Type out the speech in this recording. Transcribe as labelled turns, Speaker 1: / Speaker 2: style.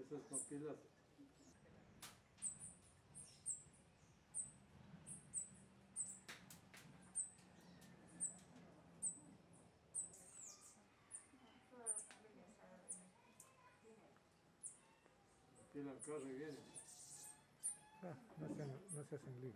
Speaker 1: Eso es con pilas. Pila el carro y viene.
Speaker 2: Ah, no, se, no se hacen lío.